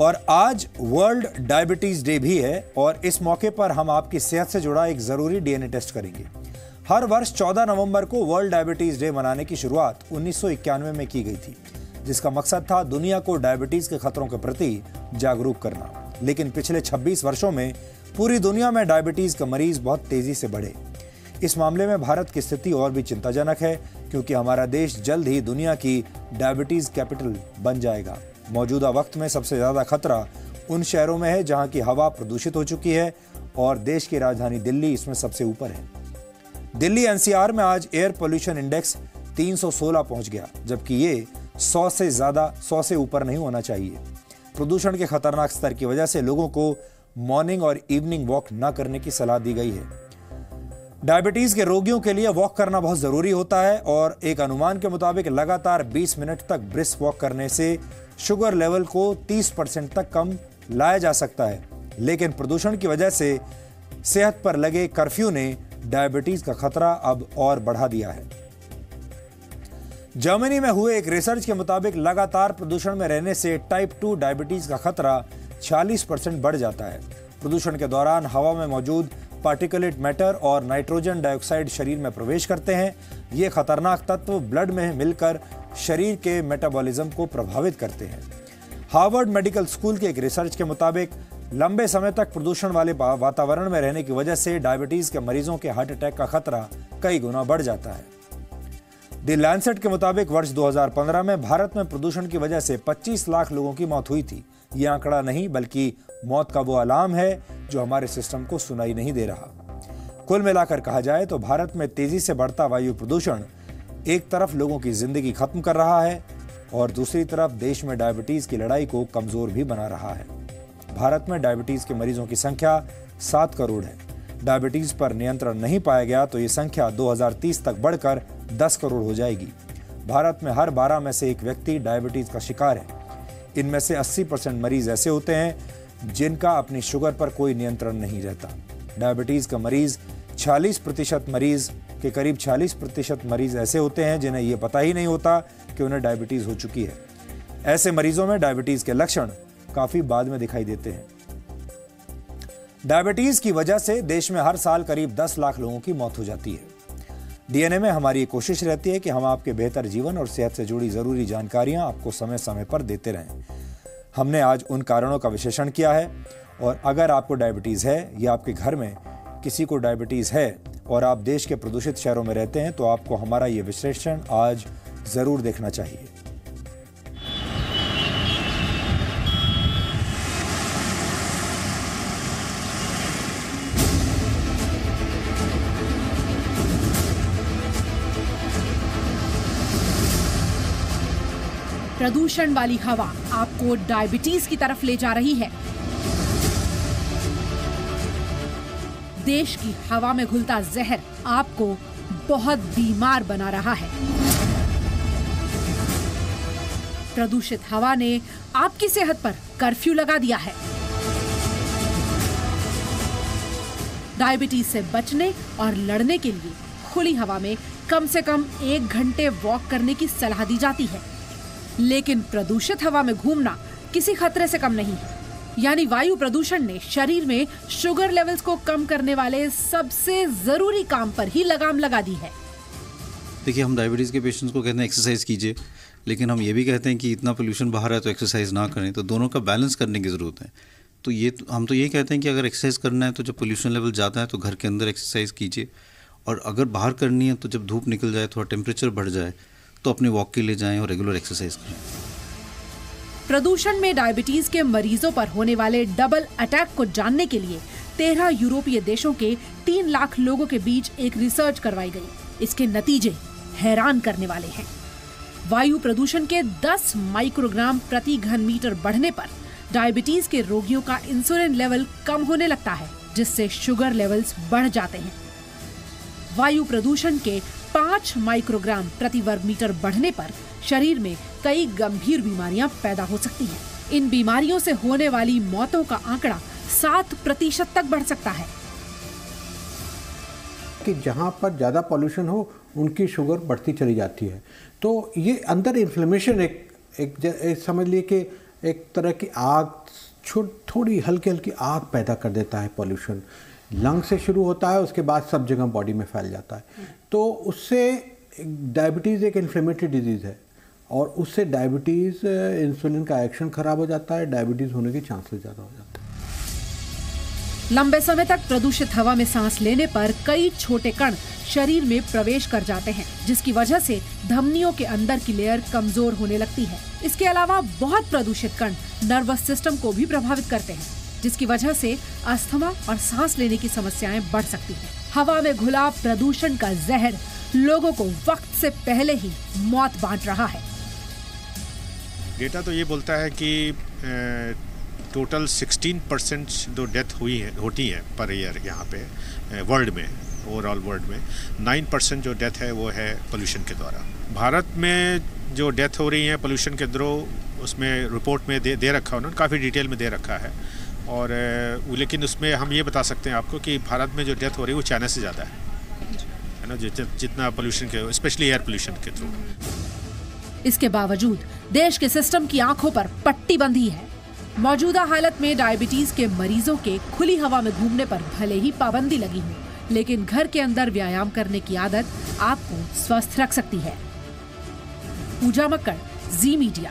और आज world diabetes day भी है और इस मौके पर हम आपकी सेहत से जुड़ा एक ज़रूरी डीएनए टेस्ट करेंगे। हर वर्ष 14 नवंबर को वर्ल्ड डायबिटीज़ डे मनाने की शुरुआत उन्नीस में की गई थी, जिसका मकसद था दुनिया को डायबिटीज़ के खतरों के प्रति जागरूक करना। लेकिन पिछले 26 वर्षों में पूरी दुनिया में डायबिटीज़ के मरीज़ बहुत तेज़ी से बढ़े। इस मामले में भारत की स्थिति और भी चिंताजनक है, क्योंकि हमारा देश जल्द ही दुनिया की डायबिटीज़ कैपिटल बन जाएगा। मौजूदा वक्त में सबसे ज़्यादा खतरा उन शहरों में है जहाँ की हवा प्रदूषित हो चुकी है और देश की राजधानी दिल्ली इसमें सबसे ऊपर है। दिल्ली एनसीआर में आज एयर पोल्यूशन इंडेक्स 316 पहुँच गया, जबकि ये 100 से ज़्यादा 100 से ऊपर नहीं होना चाहिए। प्रदूषण के खतरनाक स्तर की वजह से लोगों को मॉर्निंग और इवनिंग वॉक न करने की सलाह दी गई है। डायबिटीज़ के रोगियों के लिए वॉक करना बहुत ज़रूरी होता है और एक अनुमान के मुताबिक लगातार 20 मिनट तक ब्रिस्क वॉक करने से शुगर लेवल को 30 परसेंट तक कम लाया जा सकता है। लेकिन प्रदूषण की वजह से सेहत पर लगे कर्फ्यू ने डायबिटीज़ का खतरा अब और बढ़ा दिया है। जर्मनी में हुए एक रिसर्च के मुताबिक लगातार प्रदूषण में रहने से टाइप टू डायबिटीज़ का खतरा 40 परसेंट बढ़ जाता है। प्रदूषण के दौरान हवा में मौजूद पार्टिकुलेट मैटर और नाइट्रोजन डाइऑक्साइड शरीर में प्रवेश करते हैं। ये खतरनाक तत्व ब्लड में मिलकर शरीर के मेटाबॉलिज्म को प्रभावित करते हैं। हार्वर्ड मेडिकल स्कूल के एक रिसर्च के मुताबिक, लंबे समय तक प्रदूषण वाले वातावरण में रहने की वजह से डायबिटीज़ के मरीजों के हार्ट अटैक का खतरा कई गुना बढ़ जाता है। दी लैंसेट के मुताबिक, वर्ष 2015 में भारत में प्रदूषण की वजह से 25 लाख लोगों की मौत हुई थी। यह आंकड़ा नहीं, बल्कि मौत का वो अलार्म है जो हमारे सिस्टम को सुनाई नहीं दे रहा। कुल मिलाकर कहा जाए तो भारत में तेज़ी से बढ़ता वायु प्रदूषण एक तरफ़ लोगों की ज़िंदगी खत्म कर रहा है और दूसरी तरफ़ देश में डायबिटीज़ की लड़ाई को कमज़ोर भी बना रहा है। भारत में डायबिटीज़ के मरीजों की संख्या सात करोड़ है। डायबिटीज़ पर नियंत्रण नहीं पाया गया तो ये संख्या 2030 तक बढ़कर 10 करोड़ हो जाएगी। भारत में हर 12 में से एक व्यक्ति डायबिटीज़ का शिकार है। इनमें से 80 परसेंट मरीज़ ऐसे होते हैं जिनका अपनी शुगर पर कोई नियंत्रण नहीं रहता। डायबिटीज़ का मरीज़ 40 प्रतिशत मरीज़ के करीब 40 प्रतिशत मरीज़ ऐसे होते हैं जिन्हें यह पता ही नहीं होता कि उन्हें डायबिटीज़ हो चुकी है। ऐसे मरीजों में डायबिटीज़ के लक्षण काफ़ी बाद में दिखाई देते हैं। डायबिटीज़ की वजह से देश में हर साल करीब 10 लाख लोगों की मौत हो जाती है। डीएनए में हमारी कोशिश रहती है कि हम आपके बेहतर जीवन और सेहत से जुड़ी ज़रूरी जानकारियाँ आपको समय समय पर देते रहें। हमने आज उन कारणों का विश्लेषण किया है, और अगर आपको डायबिटीज़ है, या आपके घर में किसी को डायबिटीज़ है, और आप देश के प्रदूषित शहरों में रहते हैं तो आपको हमारा ये विश्लेषण आज ज़रूर देखना चाहिए। प्रदूषण वाली हवा आपको डायबिटीज़ की तरफ़ ले जा रही है। देश की हवा में घुलता जहर आपको बहुत बीमार बना रहा है। प्रदूषित हवा ने आपकी सेहत पर कर्फ्यू लगा दिया है। डायबिटीज़ से बचने और लड़ने के लिए खुली हवा में कम से कम एक घंटे वॉक करने की सलाह दी जाती है। लेकिन प्रदूषित हवा में घूमना किसी खतरे से कम नहीं है। यानी वायु प्रदूषण ने शरीर में शुगर लेवल्स को कम करने वाले सबसे ज़रूरी काम पर ही लगाम लगा दी है। देखिए, हम डायबिटीज़ के पेशेंट्स को कहते हैं एक्सरसाइज कीजिए। लेकिन हम ये भी कहते हैं कि इतना पोल्यूशन बाहर है तो एक्सरसाइज ना करें तो दोनों का बैलेंस करने की ज़रूरत है। तो ये हम तो ये कहते हैं कि अगर एक्सरसाइज करना है तो जब पोल्यूशन लेवल ज़्यादा है तो घर के अंदर एक्सरसाइज कीजिए। और अगर बाहर करनी है तो जब धूप निकल जाए, थोड़ा टेम्परेचर बढ़ जाए तो अपने वॉक के लिए जाएँ और रेगुलर एक्सरसाइज करें। प्रदूषण में डायबिटीज़ के मरीजों पर होने वाले डबल अटैक को जानने के लिए तेरह यूरोपीय देशों के तीन लाख लोगों के बीच एक रिसर्च करवाई गई। इसके नतीजे हैरान करने वाले हैं। वायु प्रदूषण के 10 माइक्रोग्राम प्रति घन मीटर बढ़ने पर डायबिटीज़ के रोगियों का इंसुलिन लेवल कम होने लगता है, जिससे शुगर लेवल्स बढ़ जाते हैं। वायु प्रदूषण के पाँच माइक्रोग्राम प्रति वर्ग मीटर बढ़ने पर शरीर में कई गंभीर बीमारियाँ पैदा हो सकती हैं। इन बीमारियों से होने वाली मौतों का आंकड़ा सात प्रतिशत तक बढ़ सकता है। कि जहाँ पर ज़्यादा पॉल्यूशन हो उनकी शुगर बढ़ती चली जाती है। तो ये अंदर इन्फ्लेमेशन एक एक, एक समझ लिए कि एक तरह की आग थोड़ी हल्की हल्की आग पैदा कर देता है पॉल्यूशन। लंग से शुरू होता है, उसके बाद सब जगह बॉडी में फैल जाता है। तो उससे डायबिटीज़ एक इन्फ्लेमेटरी डिज़ीज़ है और उससे डायबिटीज़ इंसुलिन का एक्शन खराब हो जाता है डायबिटीज़ होने के चांसेस ज़्यादा हो जाते हैं। लंबे समय तक प्रदूषित हवा में सांस लेने पर कई छोटे कण शरीर में प्रवेश कर जाते हैं, जिसकी वजह से धमनियों के अंदर की लेयर कमज़ोर होने लगती है। इसके अलावा बहुत प्रदूषित कण नर्वस सिस्टम को भी प्रभावित करते हैं। जिसकी वजह से अस्थमा और सांस लेने की समस्याएँ बढ़ सकती हैं। हवा में घुला प्रदूषण का जहर लोगों को वक्त से पहले ही मौत बांट रहा है। डेटा तो ये बोलता है कि ए, टोटल 16 परसेंट जो डेथ हुई है होती है पर ईयर यहाँ पे वर्ल्ड में ओवरऑल वर्ल्ड में 9 परसेंट जो डेथ है वो है पोल्यूशन के द्वारा। भारत में जो डेथ हो रही है पोल्यूशन के द्रो उसमें रिपोर्ट में दे दे रखा उन्होंने काफ़ी डिटेल में दे रखा है। और लेकिन उसमें हम ये बता सकते हैं आपको कि भारत में जो डेथ हो रही है वो चाइना से ज़्यादा है। है ना जितना पोल्यूशन के स्पेशली एयर पोल्यूशन के थ्रू इसके बावजूद देश के सिस्टम की आँखों पर पट्टी बंधी है। मौजूदा हालत में डायबिटीज़ के मरीजों के खुली हवा में घूमने पर भले ही पाबंदी लगी हो, लेकिन घर के अंदर व्यायाम करने की आदत आपको स्वस्थ रख सकती है। पूजा मक्कड़ जी मीडिया